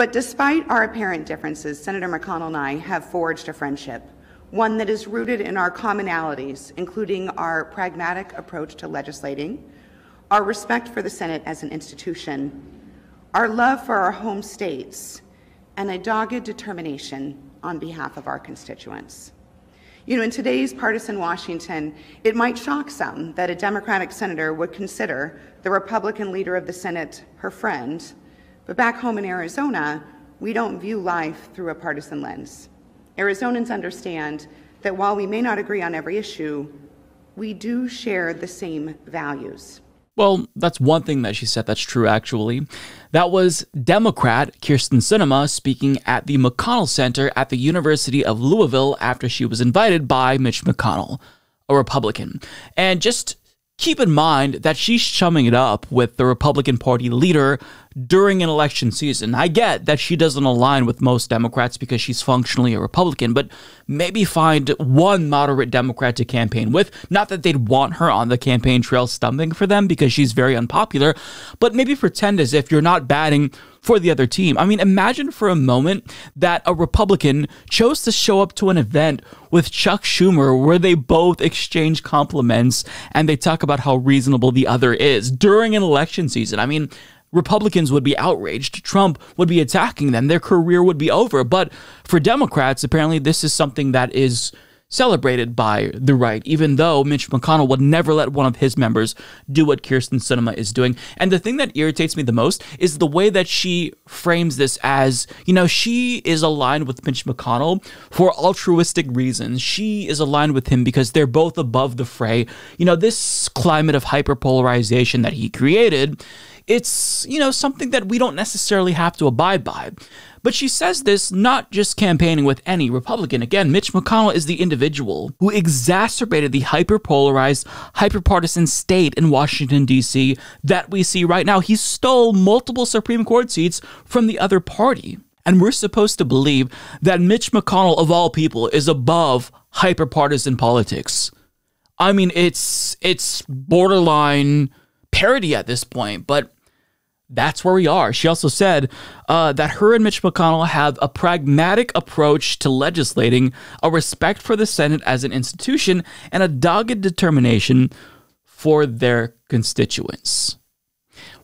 But despite our apparent differences, Senator McConnell and I have forged a friendship, one that is rooted in our commonalities, including our pragmatic approach to legislating, our respect for the Senate as an institution, our love for our home states, and a dogged determination on behalf of our constituents. You know, in today's partisan Washington, it might shock some that a Democratic senator would consider the Republican leader of the Senate her friend, but back home in Arizona, we don't view life through a partisan lens. Arizonans understand that while we may not agree on every issue, we do share the same values. Well, that's one thing that she said that's true, actually. That was Democrat Kyrsten Sinema speaking at the McConnell Center at the University of Louisville after she was invited by Mitch McConnell, a Republican. And just keep in mind that she's chumming it up with the Republican Party leader during an election season. I get that she doesn't align with most Democrats because she's functionally a Republican, but maybe find one moderate Democrat to campaign with. Not that they'd want her on the campaign trail stumping for them because she's very unpopular, but maybe pretend as if you're not batting for the other team. I mean, imagine for a moment that a Republican chose to show up to an event with Chuck Schumer where they both exchange compliments and they talk about how reasonable the other is during an election season. I mean, Republicans would be outraged. Trump would be attacking them. Their career would be over. But for Democrats, apparently, this is something that is celebrated by the right, even though Mitch McConnell would never let one of his members do what Kyrsten Sinema is doing. And the thing that irritates me the most is the way that she frames this as, you know, she is aligned with Mitch McConnell for altruistic reasons. She is aligned with him because they're both above the fray. You know, this climate of hyperpolarization that he created it's, you know, something that we don't necessarily have to abide by. But she says this not just campaigning with any Republican. Again, Mitch McConnell is the individual who exacerbated the hyperpolarized, hyperpartisan state in Washington, D.C. that we see right now. He stole multiple Supreme Court seats from the other party. And we're supposed to believe that Mitch McConnell, of all people, is above hyperpartisan politics. I mean, it's it's borderline parody at this point, but that's where we are. She also said uh, that her and Mitch McConnell have a pragmatic approach to legislating, a respect for the Senate as an institution, and a dogged determination for their constituents.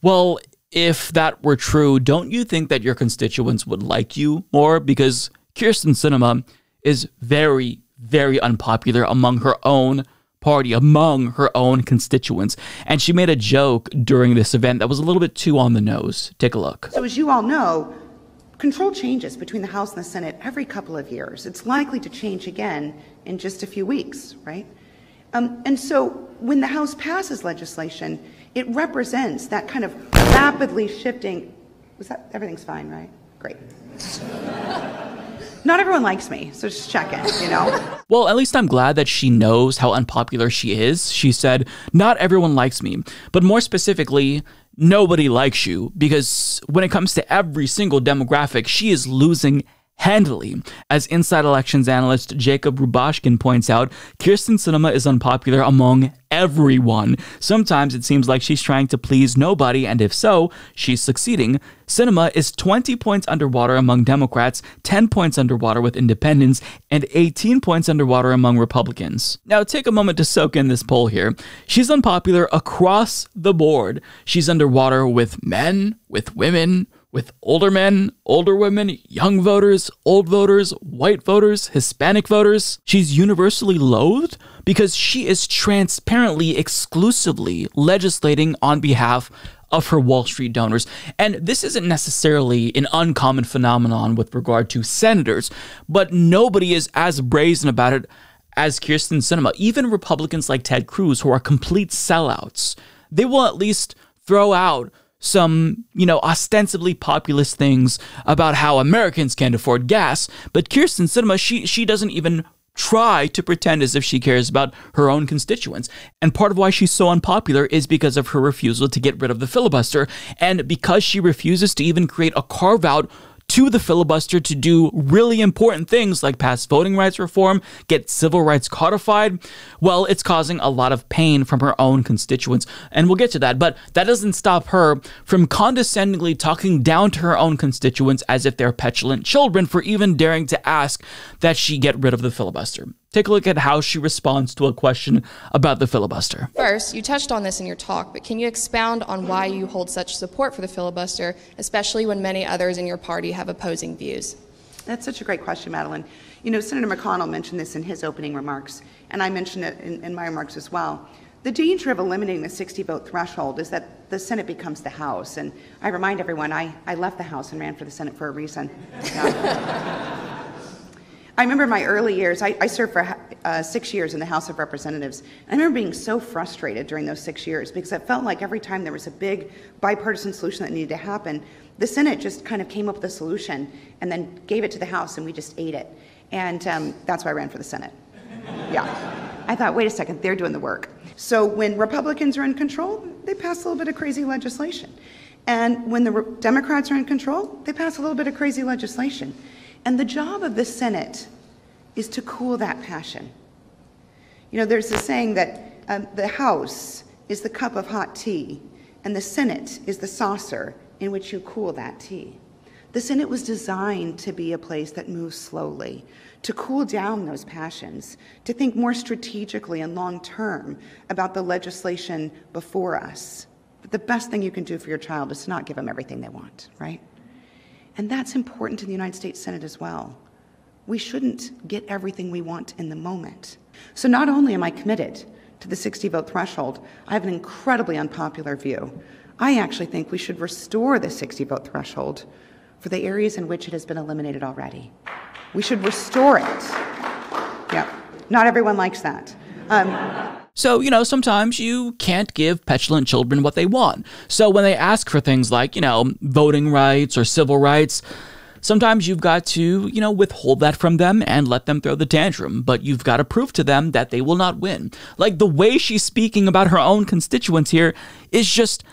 Well, if that were true, don't you think that your constituents would like you more? Because Kyrsten Sinema is very, very unpopular among her own party among her own constituents. And she made a joke during this event that was a little bit too on the nose. Take a look. So, as you all know, control changes between the House and the Senate every couple of years. It's likely to change again in just a few weeks, right? Um, and so, when the House passes legislation, it represents that kind of rapidly shifting. Was that everything's fine, right? Great. Not everyone likes me, so just check in, you know? well, at least I'm glad that she knows how unpopular she is. She said, Not everyone likes me, but more specifically, nobody likes you because when it comes to every single demographic, she is losing handily. As inside elections analyst Jacob Rubashkin points out, Kyrsten Sinema is unpopular among everyone. Sometimes it seems like she's trying to please nobody, and if so, she's succeeding. Sinema is 20 points underwater among Democrats, 10 points underwater with independents, and 18 points underwater among Republicans. Now, take a moment to soak in this poll here. She's unpopular across the board. She's underwater with men, with women, with older men, older women, young voters, old voters, white voters, Hispanic voters. She's universally loathed because she is transparently, exclusively legislating on behalf of her Wall Street donors. And this isn't necessarily an uncommon phenomenon with regard to senators, but nobody is as brazen about it as Kyrsten Sinema. Even Republicans like Ted Cruz, who are complete sellouts, they will at least throw out some, you know, ostensibly populist things about how Americans can't afford gas, but Kyrsten Sinema, she she doesn't even try to pretend as if she cares about her own constituents. And part of why she's so unpopular is because of her refusal to get rid of the filibuster and because she refuses to even create a carve out to the filibuster to do really important things like pass voting rights reform, get civil rights codified, well, it's causing a lot of pain from her own constituents. And we'll get to that. But that doesn't stop her from condescendingly talking down to her own constituents as if they're petulant children for even daring to ask that she get rid of the filibuster. Take a look at how she responds to a question about the filibuster. First, you touched on this in your talk, but can you expound on why you hold such support for the filibuster, especially when many others in your party have opposing views? That's such a great question, Madeline. You know, Senator McConnell mentioned this in his opening remarks, and I mentioned it in, in my remarks as well. The danger of eliminating the 60 vote threshold is that the Senate becomes the House. And I remind everyone, I, I left the House and ran for the Senate for a reason. I remember my early years, I, I served for uh, six years in the House of Representatives. I remember being so frustrated during those six years because it felt like every time there was a big bipartisan solution that needed to happen, the Senate just kind of came up with a solution and then gave it to the House and we just ate it. And um, that's why I ran for the Senate. Yeah. I thought, wait a second, they're doing the work. So when Republicans are in control, they pass a little bit of crazy legislation. And when the Re- Democrats are in control, they pass a little bit of crazy legislation. And the job of the Senate is to cool that passion. You know, there's a saying that um, the House is the cup of hot tea, and the Senate is the saucer in which you cool that tea. The Senate was designed to be a place that moves slowly, to cool down those passions, to think more strategically and long term about the legislation before us. But the best thing you can do for your child is to not give them everything they want, right? And that's important to the United States Senate as well. We shouldn't get everything we want in the moment. So not only am I committed to the 60 vote threshold, I have an incredibly unpopular view. I actually think we should restore the 60 vote threshold for the areas in which it has been eliminated already. We should restore it. Yeah, not everyone likes that. Um, so, you know, sometimes you can't give petulant children what they want. So when they ask for things like, you know, voting rights or civil rights, sometimes you've got to, you know, withhold that from them and let them throw the tantrum, but you've got to prove to them that they will not win. Like the way she's speaking about her own constituents here is just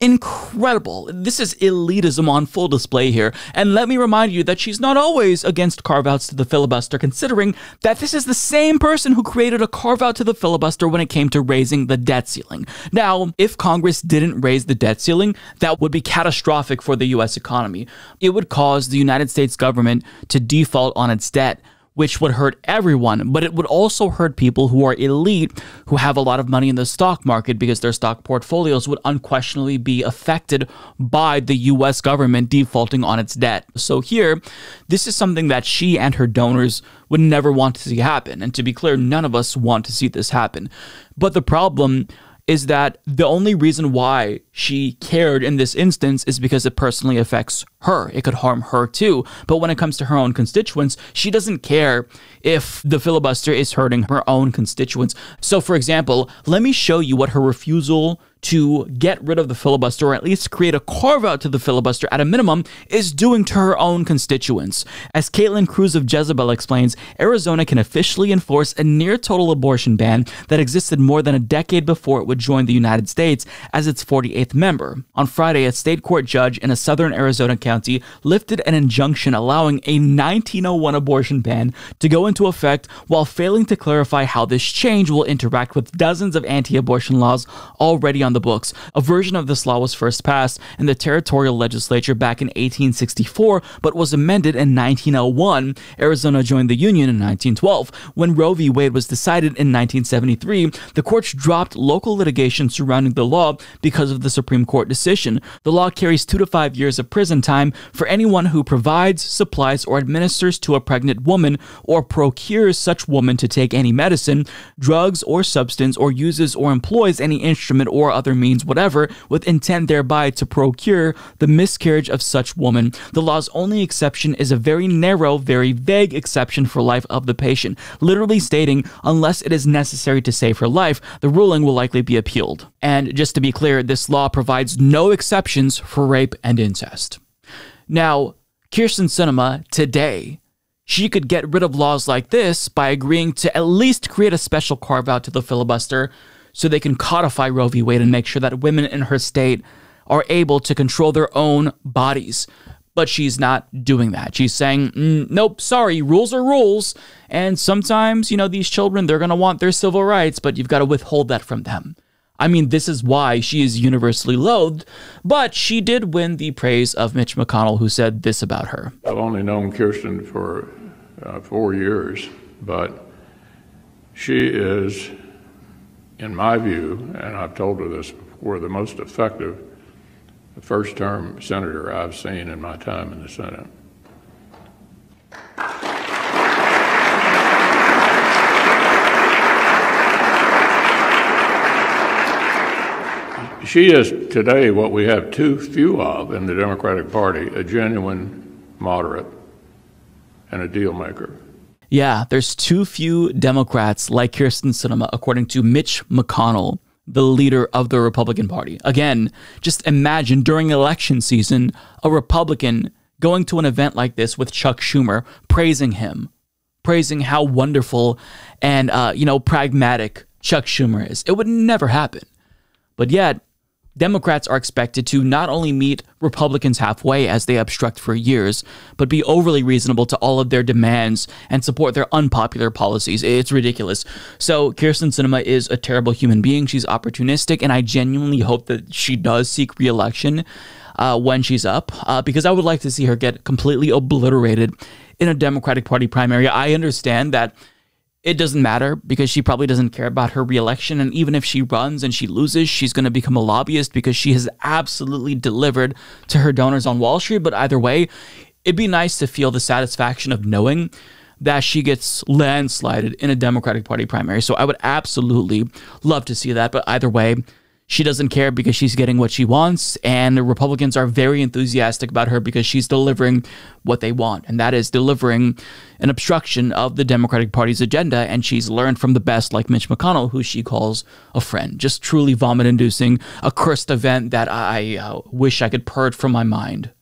incredible. This is elitism on full display here. And let me remind you that she's not always against carve outs to the filibuster, considering that this is the same person who created a carve out to the filibuster when it came to raising the debt ceiling. Now, if Congress didn't raise the debt ceiling, that would be catastrophic for the US economy. It would cause the United States government to default on its debt which would hurt everyone, but it would also hurt people who are elite, who have a lot of money in the stock market because their stock portfolios would unquestionably be affected by the US government defaulting on its debt. So here, this is something that she and her donors would never want to see happen. And to be clear, none of us want to see this happen. But the problem is that the only reason why she cared in this instance is because it personally affects her. It could harm her too. But when it comes to her own constituents, she doesn't care if the filibuster is hurting her own constituents. So, for example, let me show you what her refusal to get rid of the filibuster, or at least create a carve out to the filibuster at a minimum, is doing to her own constituents. As Caitlin Cruz of Jezebel explains, Arizona can officially enforce a near total abortion ban that existed more than a decade before it would join the United States as its 48th member. On Friday, a state court judge in a southern Arizona county lifted an injunction allowing a 1901 abortion ban to go into effect while failing to clarify how this change will interact with dozens of anti abortion laws already on the books. A version of this law was first passed in the territorial legislature back in 1864, but was amended in 1901. Arizona joined the Union in 1912. When Roe v. Wade was decided in 1973, the courts dropped local litigation surrounding the law because of the Supreme Court decision. The law carries two to five years of prison time for anyone who provides, supplies, or administers to a pregnant woman or procures such woman to take any medicine, drugs, or substance, or uses or employs any instrument or other means, whatever, with intent thereby to procure the miscarriage of such woman. The law's only exception is a very narrow, very vague exception for life of the patient, literally stating, unless it is necessary to save her life, the ruling will likely be appealed. And just to be clear, this law provides no exceptions for rape and incest. Now, Kyrsten Sinema today she could get rid of laws like this by agreeing to at least create a special carve out to the filibuster so they can codify Roe v. Wade and make sure that women in her state are able to control their own bodies. but she's not doing that. She's saying, mm, nope, sorry, rules are rules. And sometimes, you know, these children, they're going to want their civil rights, but you've got to withhold that from them. I mean, this is why she is universally loathed, but she did win the praise of Mitch McConnell, who said this about her. I've only known Kyrsten for uh, four years, but she is, in my view, and I've told her this before, the most effective first term senator I've seen in my time in the Senate. She is today what we have too few of in the Democratic Party a genuine moderate and a deal maker. Yeah, there's too few Democrats like Kyrsten Sinema, according to Mitch McConnell the leader of the Republican Party. Again, just imagine during election season a Republican going to an event like this with Chuck Schumer, praising him, praising how wonderful and uh, you know pragmatic Chuck Schumer is. It would never happen. But yet, Democrats are expected to not only meet Republicans halfway as they obstruct for years, but be overly reasonable to all of their demands and support their unpopular policies. It's ridiculous. So, Kyrsten Sinema is a terrible human being. She's opportunistic, and I genuinely hope that she does seek reelection uh, when she's up, uh, because I would like to see her get completely obliterated in a Democratic Party primary. I understand that it doesn't matter because she probably doesn't care about her reelection. And even if she runs and she loses, she's going to become a lobbyist because she has absolutely delivered to her donors on Wall Street. But either way, it'd be nice to feel the satisfaction of knowing that she gets landslided in a Democratic Party primary. So I would absolutely love to see that. But either way, she doesn't care because she's getting what she wants, and the Republicans are very enthusiastic about her because she's delivering what they want, and that is delivering an obstruction of the Democratic Party's agenda. And she's learned from the best, like Mitch McConnell, who she calls a friend. Just truly vomit inducing, a cursed event that I uh, wish I could purge from my mind.